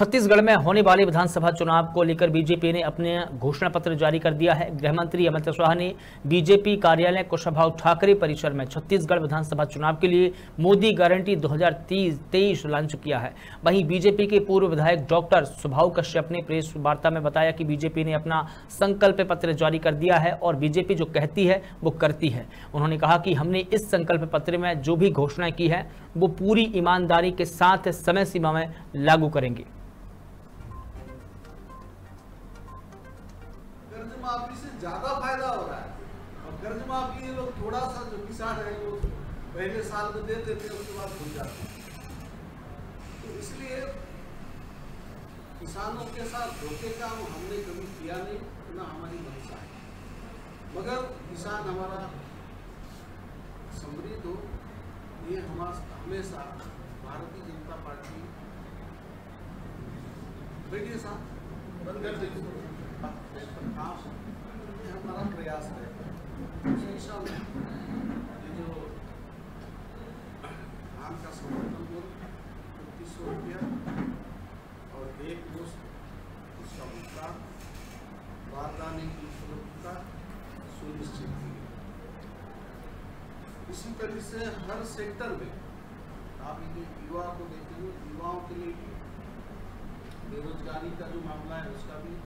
छत्तीसगढ़ में होने वाले विधानसभा चुनाव को लेकर बीजेपी ने अपने घोषणा पत्र जारी कर दिया है। गृह मंत्री अमित शाह ने बीजेपी कार्यालय कुशाभाऊ ठाकरे परिसर में छत्तीसगढ़ विधानसभा चुनाव के लिए मोदी गारंटी 2023 लॉन्च किया है। वहीं बीजेपी के पूर्व विधायक डॉक्टर सुभाव कश्यप ने प्रेस वार्ता में बताया कि बीजेपी ने अपना संकल्प पत्र जारी कर दिया है और बीजेपी जो कहती है, वो करती है। उन्होंने कहा कि हमने इस संकल्प पत्र में जो भी घोषणा की है, वो पूरी ईमानदारी के साथ समय सीमा में लागू करेंगे। कर्ज माफ़ी से ज़्यादा फ़ायदा हो रहा है। और कर्ज माफ़ी ये लोग थोड़ा सा जो किसान है, वो पहले साल में दे देते हैं, उसके बाद भूल जाते हैं। तो इसलिए किसानों के साथ धोखे काम हमने कभी किया नहीं, ना हमारी मंशा है। मगर किसान हमारा समृद्ध हो, ये हमारा हमेशा भारतीय जनता पार्टी। बैठिए साहब बंद कर ये हमारा प्रयास है जो का सौ रुपया और एक मुश्त उसका भुगतान बारदाने की इसी तरह से हर सेक्टर में आप ये युवा को देखेंगे युवाओं के लिए बेरोजगारी का जो मामला है, उसका भी